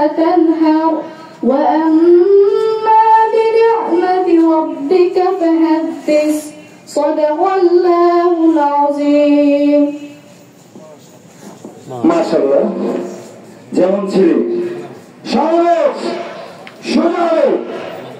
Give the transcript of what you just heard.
فلا تنهر وأما بنعمة ربك فحدث صدق الله العظيم মাশাল্লাহ যেমন ছিলেন সাহস সোনার